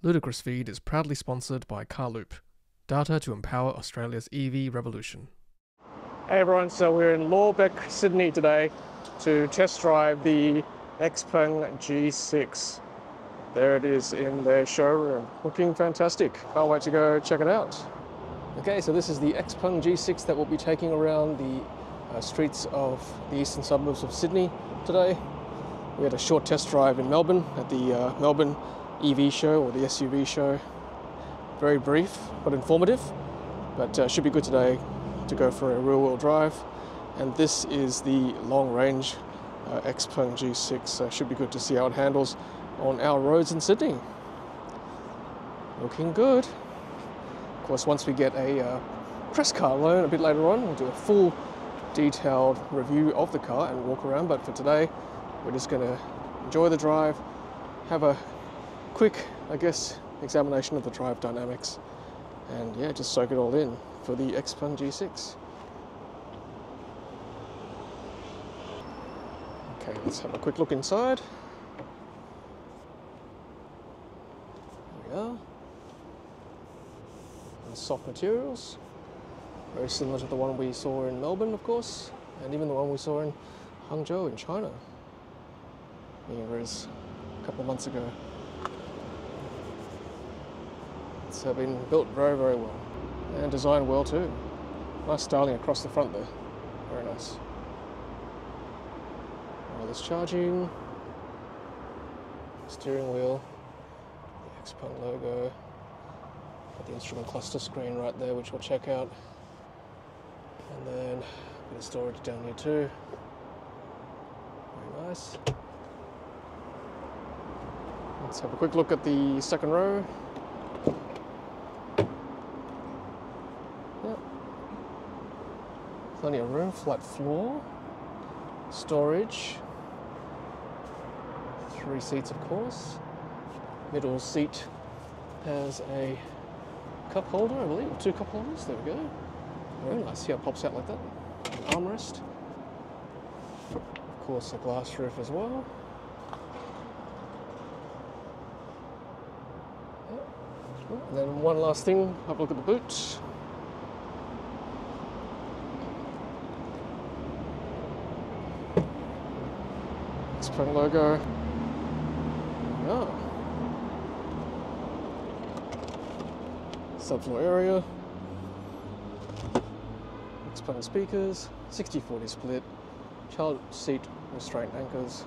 Ludicrous Feed is proudly sponsored by Carloop, data to empower Australia's EV revolution. Hey everyone, so we're in Lawbeck, Sydney today to test drive the Xpeng G6. There it is in their showroom, looking fantastic. Can't wait to go check it out. Okay, so this is the Xpeng G6 that we'll be taking around the uh, streets of the eastern suburbs of Sydney today. We had a short test drive in Melbourne at the uh, Melbourne EV show or the SUV show. Very brief but informative, but uh, should be good today to go for a real wheel drive. And this is the long range uh, Xpeng G6, so should be good to see how it handles on our roads in Sydney. Looking good. Of course, once we get a uh, press car loan a bit later on, we'll do a full detailed review of the car and walk around. But for today, we're just going to enjoy the drive, have a quick, I guess, examination of the drive dynamics, and yeah, just soak it all in for the Xpeng G6. Okay, let's have a quick look inside. There we are. And soft materials, very similar to the one we saw in Melbourne, of course, and even the one we saw in Hangzhou in China. Whereas a couple of months ago. It's uh, been built very, very well and designed well too. Nice styling across the front there. Very nice. Wireless charging, steering wheel, the Xpeng logo, got the instrument cluster screen right there, which we'll check out, and then a bit of storage down here too. Very nice. Let's have a quick look at the second row. Plenty of room, flat floor, storage, three seats, of course. Middle seat has a cup holder, I believe, two cup holders. There we go. Very nice. See how it pops out like that. Armrest. Of course, a glass roof as well. And then one last thing, have a look at the boot. Xpeng logo. Yeah. Subfloor area. Xpeng speakers. 60-40 split. Child seat restraint anchors.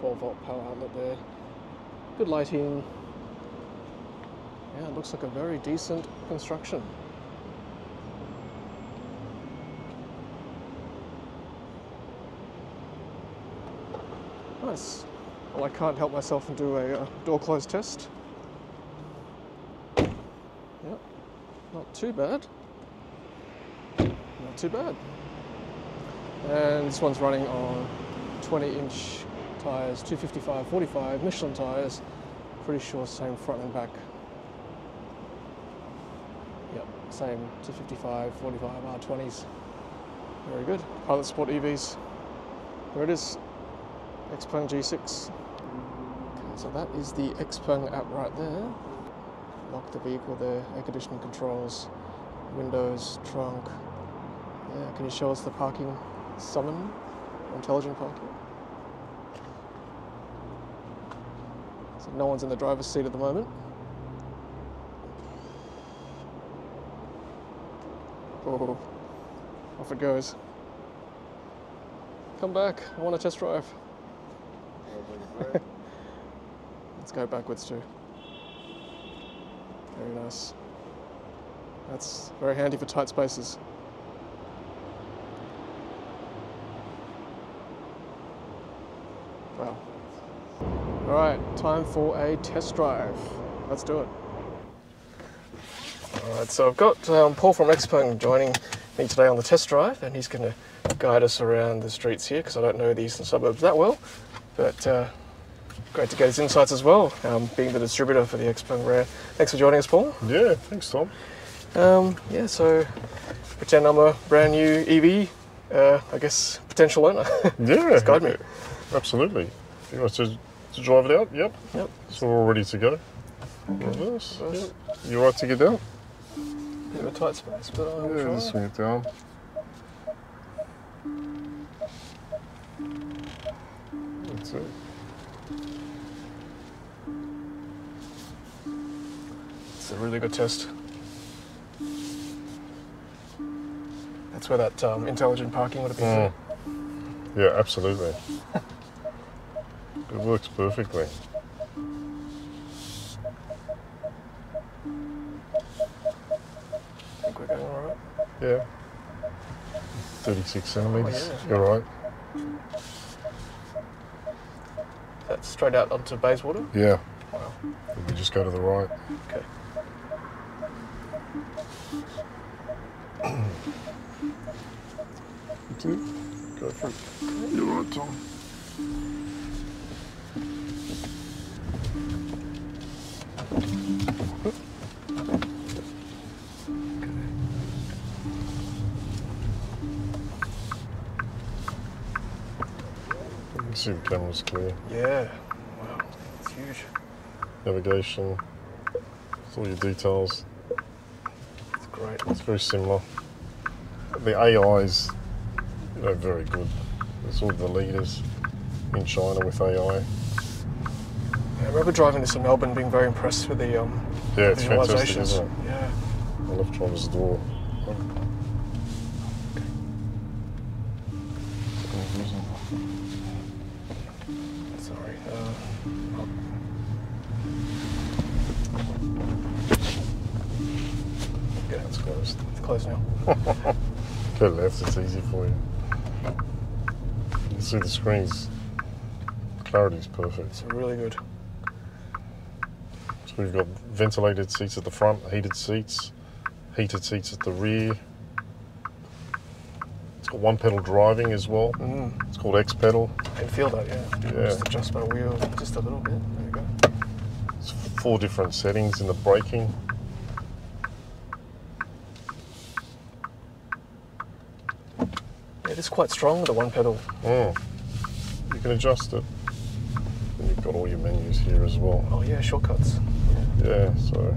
12 volt power outlet there. Good lighting. Yeah, it looks like a very decent construction. Well, I can't help myself and do a uh, door close test. Yep, not too bad. Not too bad. And this one's running on 20 inch tyres, 255 45 Michelin tyres. Pretty sure same front and back Yep, same 255, 45 R20s. Very good. Pilot Sport EVs. There it is. Xpeng G6. Okay, so that is the Xpeng app right there. Lock the vehicle there, air conditioning controls, windows, trunk. Yeah, can you show us the parking summon? Intelligent parking. So no one's in the driver's seat at the moment. Oh, off it goes. Come back, I want a test drive. Let's go backwards too. Very nice. That's very handy for tight spaces. Wow. All right, time for a test drive. Let's do it. All right, so I've got um, Paul from Xpeng joining me today on the test drive, and he's going to guide us around the streets here because I don't know the eastern suburbs that well. But uh, great to get his insights as well, um, being the distributor for the Xpeng Rare. Thanks for joining us, Paul. Yeah, thanks, Tom. Um, yeah, so pretend I'm a brand new EV, uh, I guess, potential owner. Yeah, Just guide me. Absolutely. You want to to drive it out? Yep. Yep. So we're all ready to go. Reverse. Reverse. Yep. You right to get down? Bit of a tight space, but I'll Yeah, just swing it down. Really good test. That's where that um, intelligent parking would have been. Mm. Yeah, absolutely. it works perfectly. I think we're going all right. Yeah. 36 centimetres. Oh, yeah. You're right. That's straight out onto Bayswater. Yeah. Wow. We just go to the right. Okay. That's it. Go for it. You're right, Tom. See the camera's clear. Yeah. Wow. It's huge. Navigation. It's all your details. It's great. It's very similar. The AI is, know, very good. They're sort of the leaders in China with AI. Yeah, I remember driving this in Melbourne, being very impressed with the um, Yeah, it's fantastic, isn't it? Yeah. I left driver's door. Sorry. Uh, yeah, it's closed. It's closed now. Go left, it's easy for you. See the screens. Clarity is perfect. It's really good. So we've got ventilated seats at the front, heated seats, heated seats at the rear. It's got one pedal driving as well. Mm. It's called X pedal. I can feel that, yeah. Yeah. Just adjust my wheel just a little bit. There you go. It's four different settings in the braking. Yeah, it is quite strong with the one pedal. Mm. You can adjust it. And you've got all your menus here as well. Oh yeah, shortcuts. Yeah, so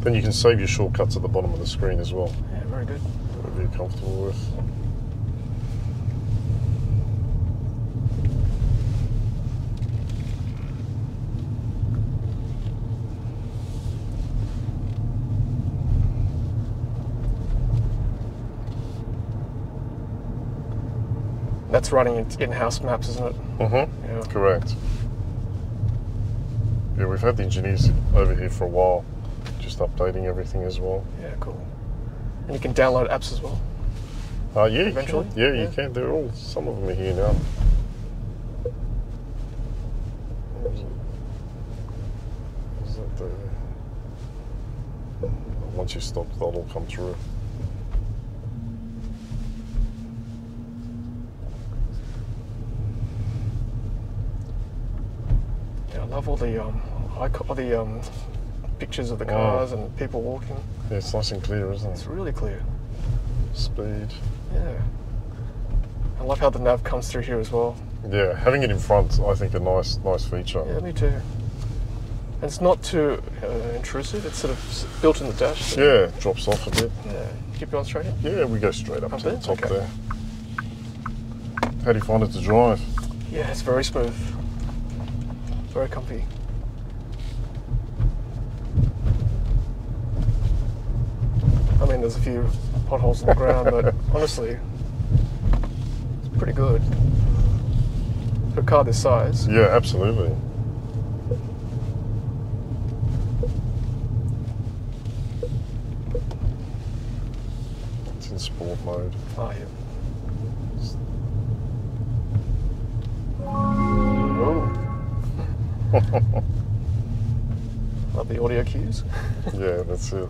then you can save your shortcuts at the bottom of the screen as well, Yeah, very good. whatever you're comfortable with. That's running in- in-house maps, isn't it? Mm-hmm. Yeah. Correct. Yeah, we've had the engineers over here for a while, just updating everything as well. Yeah, cool. And you can download apps as well. Uh, yeah, you Eventually? can. Yeah, you can. They're all. Some of them are here now. What was it? What was that there? Once you stop, that'll come through. Yeah, I love all the um, icon, the um, pictures of the Wow. cars and people walking. Yeah, it's nice and clear, isn't it? It's really clear. Speed. Yeah. I love how the nav comes through here as well. Yeah, having it in front, I think, a nice, nice feature. Yeah, me too. And it's not too uh, intrusive. It's sort of built in the dash. so- Yeah, drops off a bit. Yeah. Keep going straight in. Yeah, we go straight up Up to the there? top Okay. there. How do you find it to drive? Yeah, it's very smooth. Very comfy. I mean, there's a few potholes in the ground, but honestly, it's pretty good. For a car this size. Yeah, absolutely. It's in sport mode. Oh, yeah. Love the audio cues. yeah, that's it.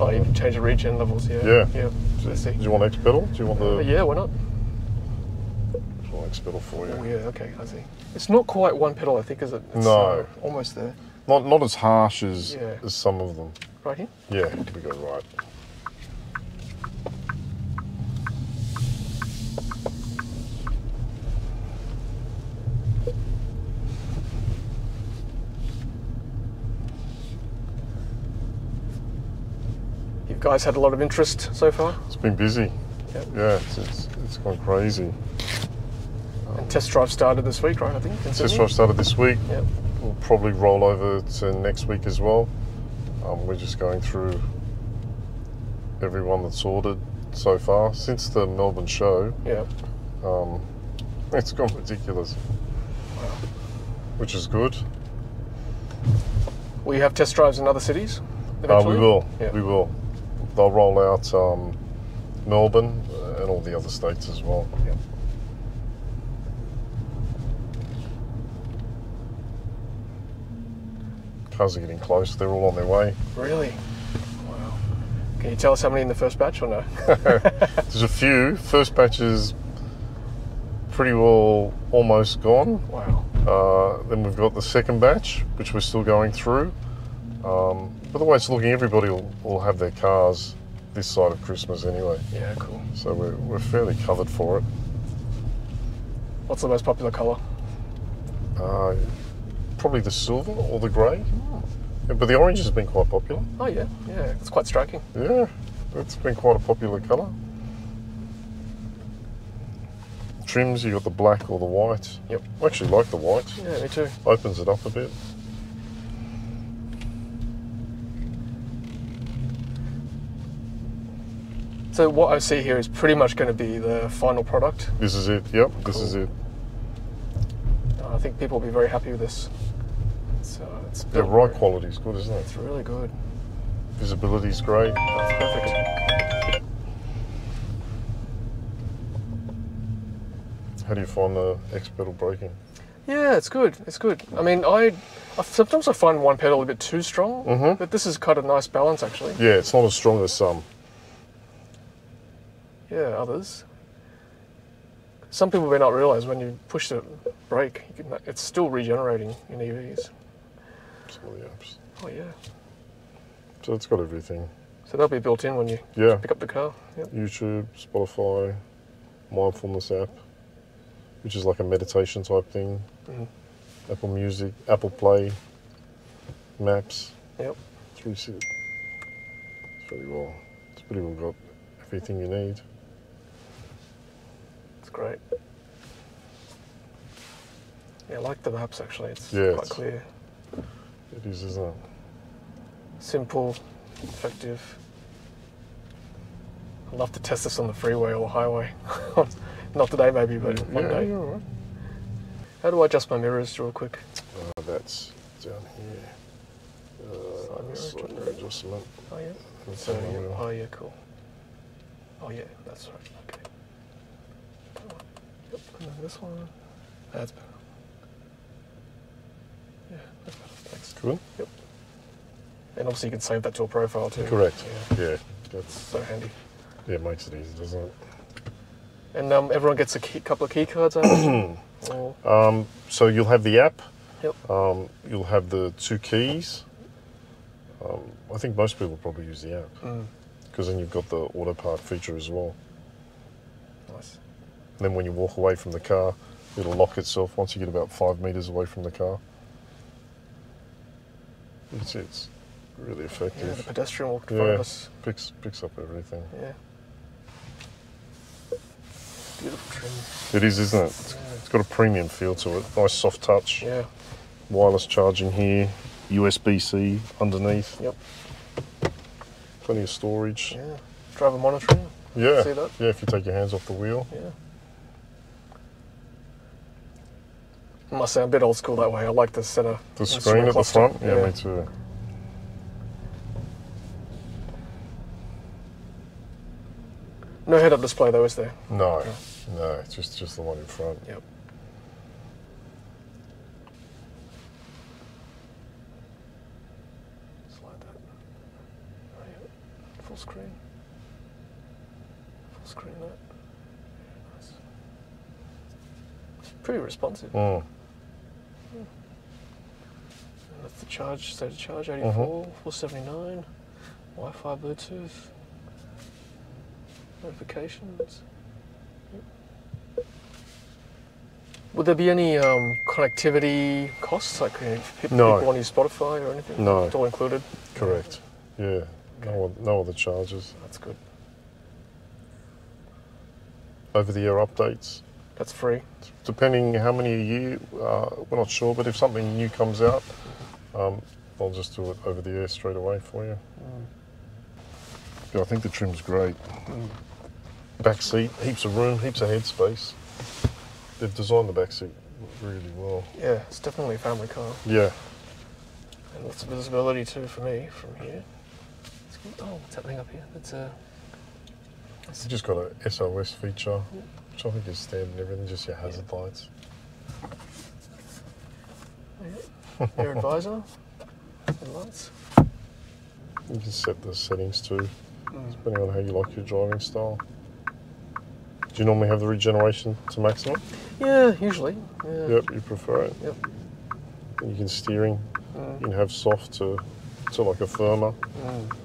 Oh, you can change the regen levels, yeah. Yeah. Yeah. Do, I see. do you want X pedal? Do you want the Uh, yeah, why not? do you X pedal for you? Oh, yeah, okay, I see. It's not quite one pedal, I think, is it? It's, No. uh, almost there. Not not as harsh as Yeah. as some of them. Right here? Yeah, we go right. Guys had a lot of interest so far, It's been busy. Yep. Yeah, it's, it's, it's gone crazy. and test drive started this week, right? I think. Test drive started this week. Yep. We'll probably roll over to next week as well. Um, we're just going through everyone that's ordered so far since the Melbourne show. Yeah. Um, it's gone ridiculous, which is good. Will you have test drives in other cities? Uh, we will. Yeah. We will. They'll roll out um, Melbourne and all the other states as well. Yep. Cars are getting close. They're all on their way. Really? Wow. Can you tell us how many in the first batch or no? There's a few. First batch is pretty well almost gone. wow. Uh, then we've got the second batch, which we're still going through. Um, but the way it's looking, everybody will, will have their cars this side of Christmas anyway. Yeah, cool. So we're, we're fairly covered for it. What's the most popular colour? Uh, probably the silver or the grey. Yeah, but the orange has been quite popular. Oh yeah, yeah, it's quite striking. Yeah, it's been quite a popular colour. Trims, you got the black or the white. Yep. I actually like the white. Yeah, me too. Opens it up a bit. So what I see here is pretty much going to be the final product. This is it. Yep, this is it. Uh, I think people will be very happy with this. Uh, it's The built ride quality is good, isn't it? It's really good. Visibility is great. That's perfect. How do you find the X pedal braking? Yeah, it's good. It's good. I mean, I, I sometimes I find one pedal a bit too strong, Mhm. but this is kind of nice balance actually. Yeah, it's not as strong as some. Yeah, others. Some people may not realize when you push the brake, you can, it's still regenerating in EVs. Some of the apps. Oh yeah. So it's got everything. So that'll be built in when you Yeah, pick up the car. Yep. YouTube, Spotify, mindfulness app, which is like a meditation type thing. Mhm. Apple Music, Apple Play, Maps. Yep. Three sit. It's very well. It's pretty well got everything you need. It's great. Yeah, I like the maps actually. It's Yeah, quite it's- clear. It is, isn't it? Simple, effective. I'd love to test this on the freeway or highway. Not today, maybe, but one yeah, day. all right. How do I adjust my mirrors real quick? Uh, that's down here. Side Uh, mirror adjustment. mirror adjustment. Oh, yeah. So, yeah. Oh, yeah, cool. Oh, yeah, that's right. Yep, and then this one. That's better. Yeah, that's better. Thanks. Good. And obviously, you can save that to a profile too. Correct. Yeah, Yeah, that's so handy. yeah, it makes it easy, doesn't it? And um, everyone gets a key, couple of key cards, I Um, so you'll have the app. Yep. Um, you'll have the two keys. Um, I think most people probably use the app mm, because then you've got the auto park feature as well. nice. And then when you walk away from the car, it'll lock itself once you get about five meters away from the car. It's, it's really Yeah, the pedestrian walked in front Yeah. us. Picks picks up everything. Yeah. Beautiful trim. It is, isn't it? It's, Yeah. it's got a premium feel to it. Nice soft touch. Yeah. Wireless charging here. USB-C underneath. Yep. Plenty of storage. Yeah. Driver monitoring. Yeah. See that? Yeah, if you take your hands off the wheel. Yeah. I must say, I'm a bit old school that way. I like the center. The screen at the front. Yeah, me too. No head-up display though, is there? No, no, it's just just the one in front. Yep. Slide that. Oh, yeah. Full screen. Full screen that. Nice. It's pretty responsive. Mm. And charge, state of charge, Mm-hmm. 84, 479, Wi-Fi, Bluetooth, notifications. Would there be any um, connectivity costs, like if pe- No. people want to use Spotify or anything? No. It's all included? Correct. Yeah, No, no other charges. That's good. Over the air updates. That's free. Depending how many a year, uh, we're not sure, but if something new comes out, um, I'll just do it over the air straight away for you. Yeah, I think the trim's great. Back seat, heaps of room, heaps of headspace. They've designed the back seat really well. Yeah, it's definitely a family car. Yeah, And lots of visibility too for me from here. It's. Oh, what's happening up here? It's uh, it's just got a SOS feature, which I think is standard and everything, just your hazard lights. Air advisor. Lights. You can set the settings too, depending on how you like your driving style. Do you normally have the regeneration to maximum? Yeah, usually. Yeah. Yep, you prefer it. Yep. And you can steering, Mm. you can have soft to, to like a firmer. Mm.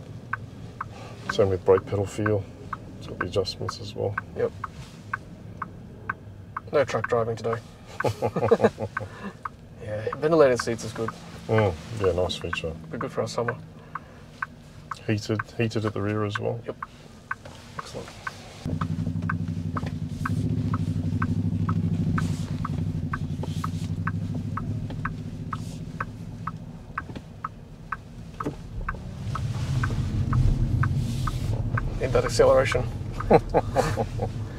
Same with brake pedal feel. It's got the adjustments as well. Yep. No truck driving today. yeah, ventilated seats is good. Mm, yeah, nice feature. Be good for our summer. Heated, heated at the rear as well. Yep. Excellent. Need that acceleration.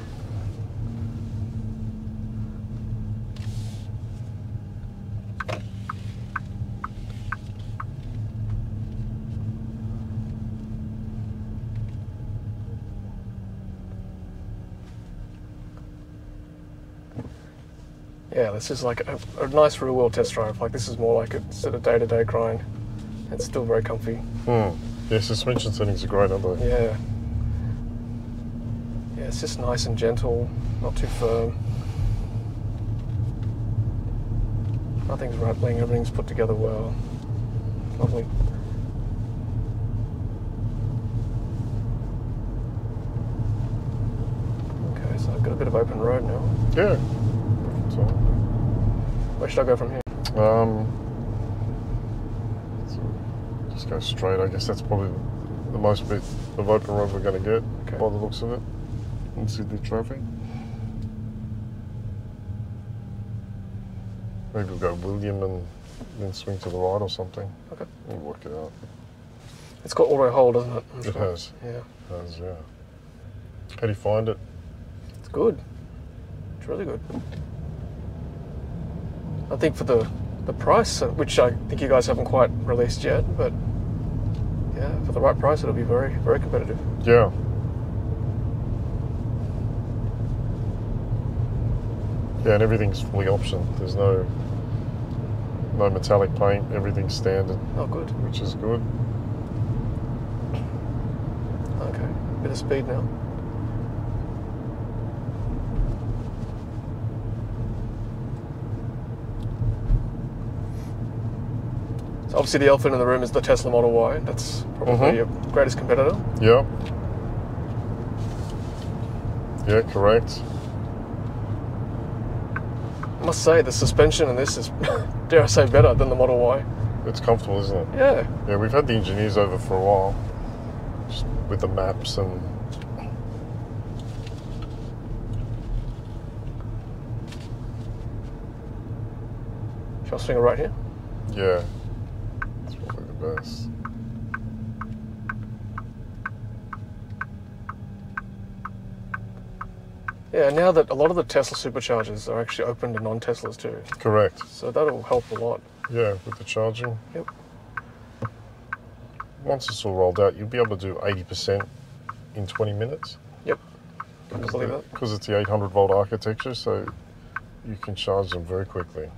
Yeah, this is like a, a nice real world test drive. Like this is more like a sort of day to day grind. It's still very comfy. Mm. Yeah, suspension settings are great, aren't they? Yeah. Yeah, it's just nice and gentle, not too firm. Nothing's rattling, everything's put together well. Lovely. Okay, so I've got a bit of open road now. Yeah. So, Where should I go from here? um, just go straight. I guess that's probably the most bit of open road we're going to get Okay. by the looks of it. In Sydney traffic. Maybe we'll go William and then swing to the right or something. Okay. We'll work it out. It's got auto hold, doesn't it? It has. Yeah. Has, yeah. How do you find it? It's good. It's really good. I think for the the price, uh, which I think you guys haven't quite released yet, but yeah, for the right price, it'll be very very competitive. Yeah. Yeah, and everything's fully optioned. There's no no metallic paint. Everything's standard, Oh, good. which is good. Okay, bit of speed now. Obviously, the elephant in the room is the Tesla Model Y. That's probably Mhm. your greatest competitor. Yeah. Yeah, correct. I must say, the suspension in this is, dare I say, better than the Model Y. It's comfortable, isn't it? Yeah. Yeah, we've had the engineers over for a while, just with the maps and. Shall I swing it right here? Yeah, it's probably the best. Yeah, now that a lot of the Tesla superchargers are actually open to non-Teslas too, Correct. so that'll help a lot. Yeah, with the charging. Yep. Once it's all rolled out, you'll be able to do 80% in 20 minutes. Yep. I can believe that. Because it's the 800 volt architecture, so you can charge them very quickly.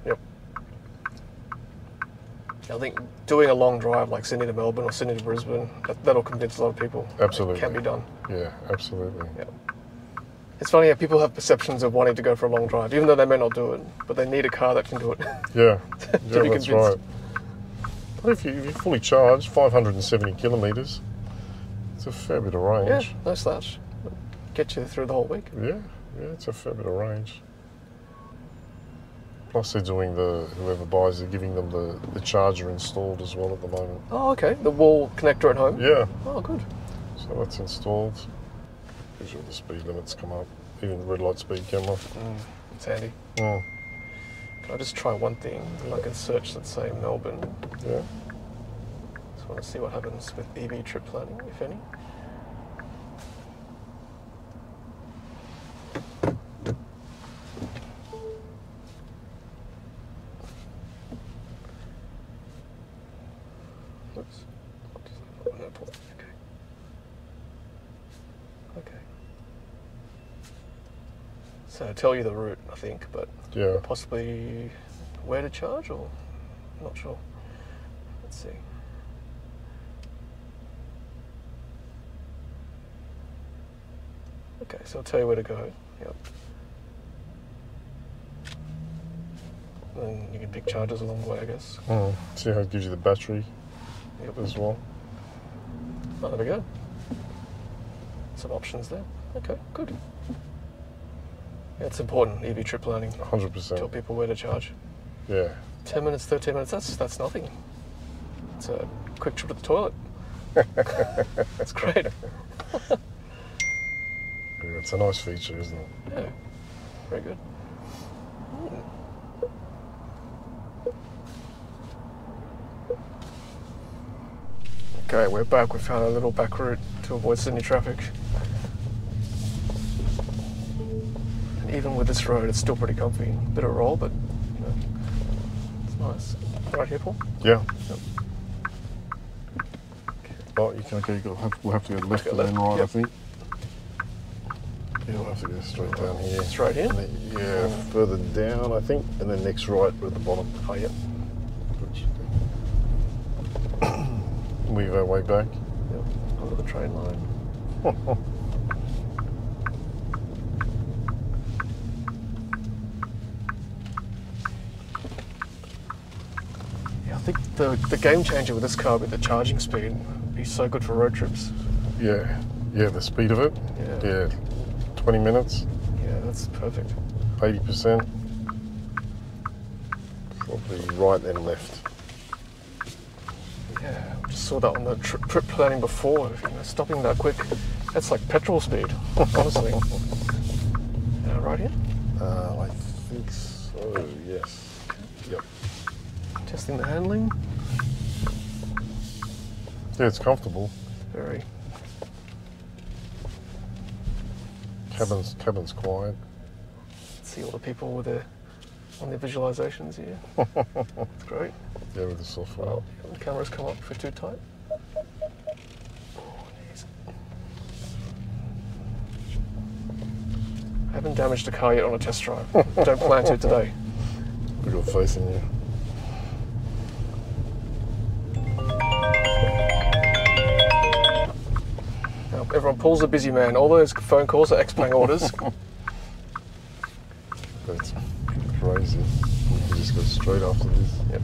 I think doing a long drive like Sydney to Melbourne or Sydney to Brisbane, that, that'll convince a lot of people. Absolutely. It can be done. Yeah, absolutely. Yeah. It's funny how people have perceptions of wanting to go for a long drive, even though they may not do it, but they need a car that can do it. Yeah, To yeah, be that's convinced. right. But if, you, if you're fully charged, 570 kilometres, it's a fair bit of range. yeah, no slouch. Get you through the whole week. Yeah, yeah, it's a fair bit of range. Plus, they're doing the whoever buys, they're giving them the, the charger installed as well at the moment. Oh, okay. The wall connector at home. Yeah, Oh, good. so that's installed. You all the speed limits come up, even the red light speed camera. It's handy. Mm, Can I just try one thing? And I can search, let's say, Melbourne. yeah. Just want to see what happens with EV trip planning, if any. Oops. No, pause. Okay. Okay. So tell you the route, I think, but Yeah. possibly where to charge or not sure. Let's see. Okay, so I'll tell you where to go. Yep. Then you can pick charges along the way, I guess. Mm. See how it gives you the battery Yep. as well. Oh, there we go. Some options there. Okay, good. Yeah, it's important, EV trip planning. Tell 100%. Tell people where to charge. Yeah. 10 minutes, 13 minutes, that's, that's nothing. It's a quick trip to the toilet. that's great. yeah. It's a nice feature, isn't it? Yeah, very good. We're back. We found a little back route to avoid Sydney traffic. And even with this road, it's still pretty comfy. Bit of a roll, but you know, it's nice. Right here, Paul. Yeah. Yep. Oh, you can, okay, you have, we'll have to go left and then right, I think. Yeah, we'll have to go straight down here. Straight then, yeah, further down, I think, and then next right, at the bottom. Oh, yep. Weave our way back. Yep. Onto the train line. Yeah, I think the, the game changer with this car with the charging speed would be so good for road trips. Yeah, yeah, the speed of it. Yeah. Yeah, 20 minutes, Yeah, that's perfect. 80%. Probably right then left. Saw that on the tri- trip planning before. You know, stopping that quick, that's like petrol speed, honestly. Yeah, right here. Uh, I think so, yes. Yep. Testing the handling. Yeah, it's comfortable. Very. Cabin's, cabin's quiet. See all the people with their on their visualizations here. it's great. Yeah, with the software. Well, the cameras come up if we're too tight. I haven't damaged a car yet on a test drive. Don't plan to today. We got faith in you. Now, everyone, Paul's a busy man. All those phone calls are Xpeng orders. That's crazy. Just after this. Yep.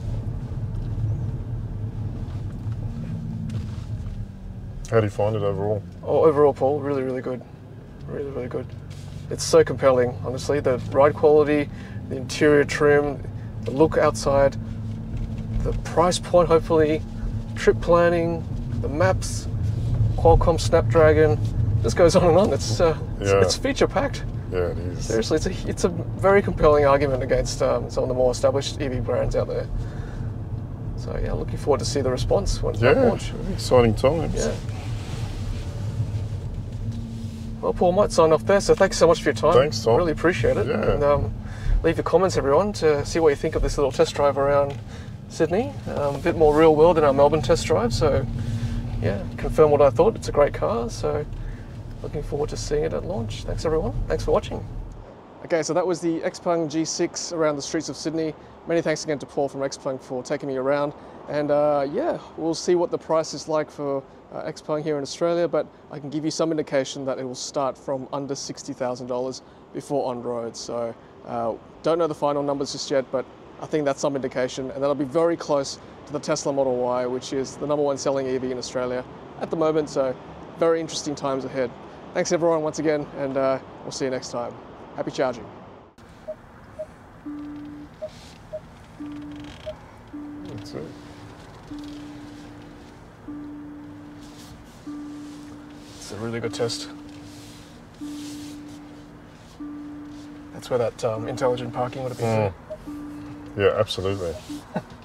How do you find it overall? Oh, overall, Paul, really, really good. Really, really good. It's so compelling, honestly. The ride quality, the interior trim, the look outside, the price point, hopefully, trip planning, the maps, Qualcomm Snapdragon. This goes on and on. It's uh, it's, it's feature packed. Yeah, it is. Seriously, it's a it's a very compelling argument against um, some of the more established EV brands out there. So yeah, looking forward to see the response when it's Yeah, launch. exciting times. Yeah. Well, Paul, might sign off there. So thanks so much for your time. Thanks, Tom. Really appreciate it. Yeah. And um, leave your comments, everyone, to see what you think of this little test drive around Sydney. Um, a bit more real world than our Melbourne test drive. So, yeah, confirm what I thought. It's a great car. So, looking forward to seeing it at launch. Thanks, everyone. Thanks for watching. Okay, so that was the Xpeng G6 around the streets of Sydney. Many thanks again to Paul from Xpeng for taking me around. And uh, yeah, we'll see what the price is like for uh, Xpeng here in Australia, but I can give you some indication that it will start from under $60,000 before on road. So uh, don't know the final numbers just yet, but I think that's some indication, and that'll be very close to the Tesla Model Y, which is the number one selling EV in Australia at the moment. So very interesting times ahead. Thanks everyone once again, and uh, we'll see you next time. Happy charging. That's it. It's a really good test. That's where that um, intelligent parking would have been. Mm. Yeah, absolutely.